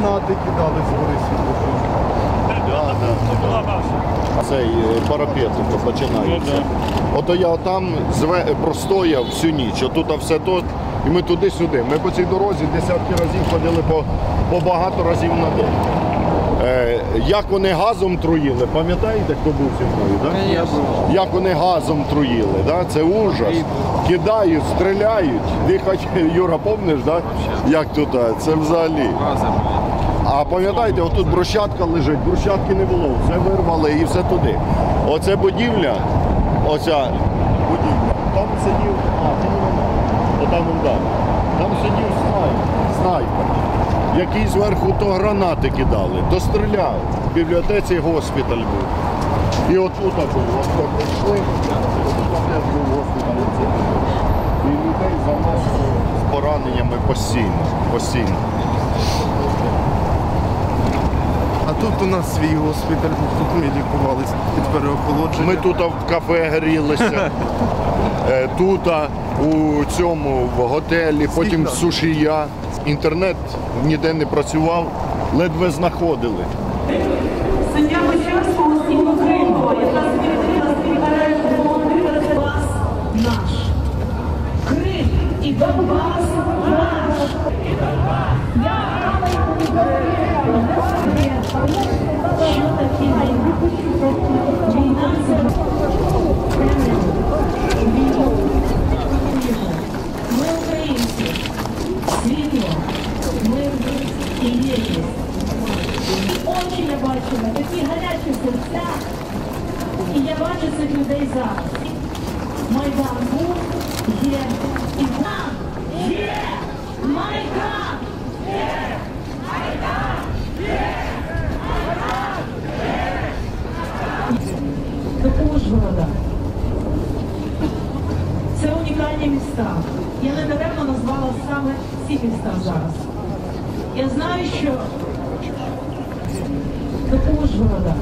гранати кидали з гори. Цей е, парапет починається. Ото я там простояв всю ніч, отут все тут, і ми туди-сюди. Ми по цій дорозі десятки разів ходили по, по багато разів на день. Е, як вони газом труїли, пам'ятаєте, хто був зі мною? Да? Як вони газом труїли, да? це ужас. Кидають, стріляють, дихать, Юра, помниш, да? як тут? Це взагалі. А пам'ятаєте, отут брусчатка лежить, брусчатки не було, все вирвали і все туди. Оце будівля, оця будівля. Там сидів, а, там он далі. Там сидів снайпер, снайпер, який зверху то гранати кидали, то стріляв. В бібліотеці госпіталь був. І отут був, так прийшли, отут був госпіталь. І людей заносили з пораненнями постійно, постійно. А тут у нас свій госпіталь, тут ми лікувалися під переохолодження. Ми тут в кафе грілися, е, тут у цьому в готелі, потім в сушія. Інтернет ніде не працював, ледве знаходили. Суддя Печерського Стіва Кримова, яка звільнила співбережну волонтера вас наш. Крим і Донбас наш. Що таке війна? Очі я бачила, такі гарячі серця. І я бачу цих людей зараз. Майдан був, є і там є Майдан! До Це унікальні міста. Я не даремно назвала саме ці міста зараз. Я знаю, що до Ужгорода